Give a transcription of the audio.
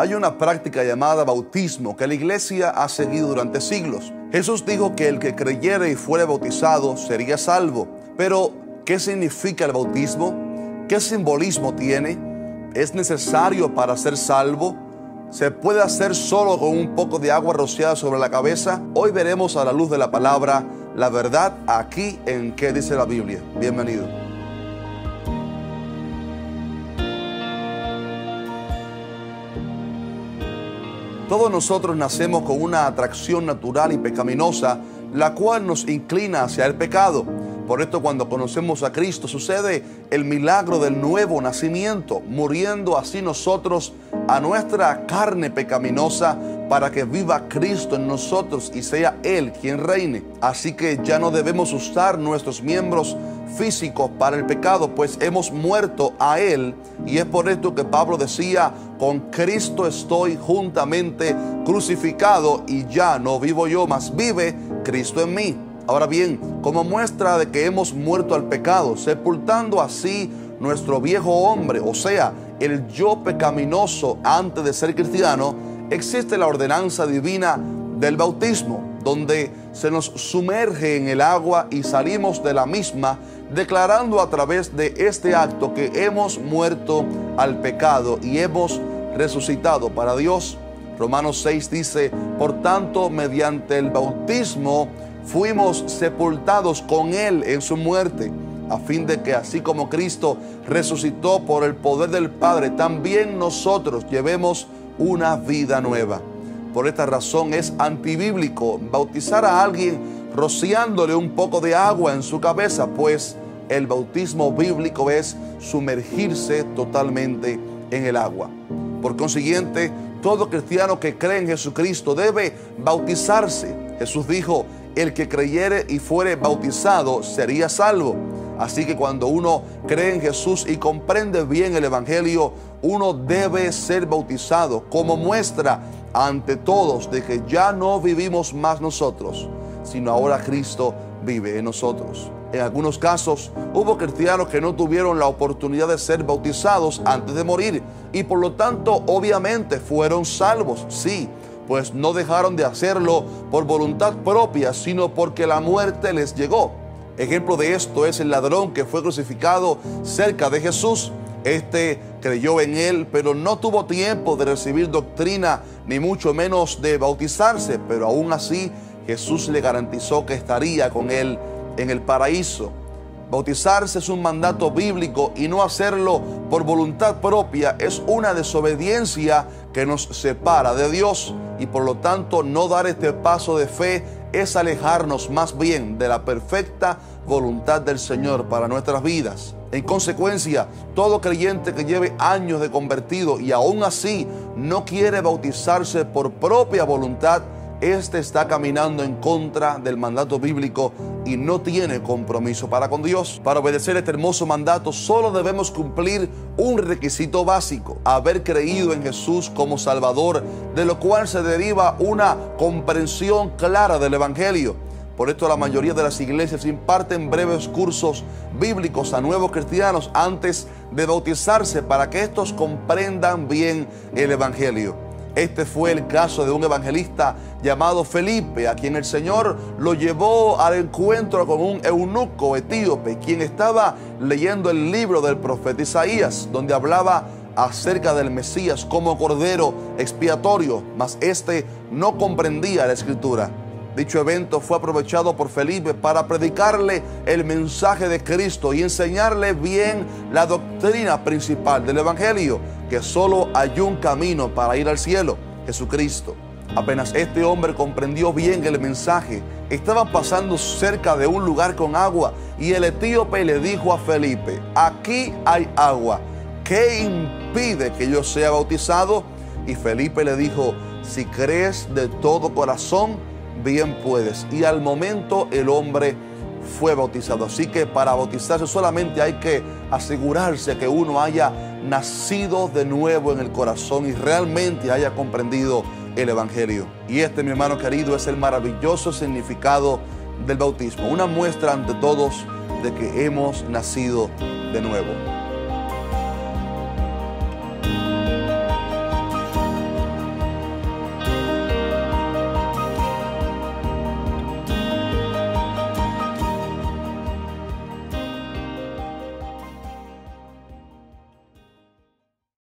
Hay una práctica llamada bautismo que la iglesia ha seguido durante siglos. Jesús dijo que el que creyere y fuere bautizado sería salvo. Pero, ¿qué significa el bautismo? ¿Qué simbolismo tiene? ¿Es necesario para ser salvo? ¿Se puede hacer solo con un poco de agua rociada sobre la cabeza? Hoy veremos a la luz de la palabra la verdad aquí en qué dice la Biblia. Bienvenido. Todos nosotros nacemos con una atracción natural y pecaminosa, la cual nos inclina hacia el pecado. Por esto cuando conocemos a Cristo sucede el milagro del nuevo nacimiento, muriendo así nosotros a nuestra carne pecaminosa para que viva Cristo en nosotros y sea Él quien reine. Así que ya no debemos usar nuestros miembros físicos para el pecado, pues hemos muerto a Él. Y es por esto que Pablo decía, con Cristo estoy juntamente crucificado y ya no vivo yo, mas vive Cristo en mí. Ahora bien, como muestra de que hemos muerto al pecado, sepultando así nuestro viejo hombre, o sea, el yo pecaminoso antes de ser cristiano, existe la ordenanza divina del bautismo, donde se nos sumerge en el agua y salimos de la misma, declarando a través de este acto que hemos muerto al pecado y hemos resucitado para Dios. Romanos 6 dice, por tanto, mediante el bautismo, fuimos sepultados con Él en su muerte, a fin de que así como Cristo resucitó por el poder del Padre, también nosotros llevemos una vida nueva. Por esta razón es antibíblico bautizar a alguien rociándole un poco de agua en su cabeza, pues el bautismo bíblico es sumergirse totalmente en el agua. Por consiguiente, todo cristiano que cree en Jesucristo debe bautizarse. Jesús dijo, el que creyere y fuere bautizado sería salvo. Así que cuando uno cree en Jesús y comprende bien el Evangelio, uno debe ser bautizado como muestra ante todos de que ya no vivimos más nosotros, sino ahora Cristo vive en nosotros. En algunos casos hubo cristianos que no tuvieron la oportunidad de ser bautizados antes de morir y por lo tanto obviamente fueron salvos, sí, pues no dejaron de hacerlo por voluntad propia, sino porque la muerte les llegó. Ejemplo de esto es el ladrón que fue crucificado cerca de Jesús. Este creyó en él, pero no tuvo tiempo de recibir doctrina, ni mucho menos de bautizarse, pero aún así Jesús le garantizó que estaría con él en el paraíso. Bautizarse es un mandato bíblico y no hacerlo por voluntad propia es una desobediencia que nos separa de Dios y por lo tanto no dar este paso de fe es alejarnos más bien de la perfecta voluntad del Señor para nuestras vidas. En consecuencia, todo creyente que lleve años de convertido y aún así no quiere bautizarse por propia voluntad, este está caminando en contra del mandato bíblico y no tiene compromiso para con Dios. Para obedecer este hermoso mandato solo debemos cumplir un requisito básico, haber creído en Jesús como Salvador, de lo cual se deriva una comprensión clara del Evangelio. Por esto la mayoría de las iglesias imparten breves cursos bíblicos a nuevos cristianos antes de bautizarse para que estos comprendan bien el Evangelio. Este fue el caso de un evangelista llamado Felipe, a quien el Señor lo llevó al encuentro con un eunuco etíope, quien estaba leyendo el libro del profeta Isaías, donde hablaba acerca del Mesías como cordero expiatorio, mas este no comprendía la escritura. Dicho evento fue aprovechado por Felipe para predicarle el mensaje de Cristo y enseñarle bien la doctrina principal del Evangelio, que solo hay un camino para ir al cielo, Jesucristo. Apenas este hombre comprendió bien el mensaje, estaban pasando cerca de un lugar con agua y el etíope le dijo a Felipe, aquí hay agua, ¿qué impide que yo sea bautizado? Y Felipe le dijo, si crees de todo corazón, bien puedes. Y al momento el hombre fue bautizado. Así que para bautizarse solamente hay que asegurarse que uno haya nacido de nuevo en el corazón y realmente haya comprendido el Evangelio. Y este, mi hermano querido, es el maravilloso significado del bautismo. Una muestra ante todos de que hemos nacido de nuevo.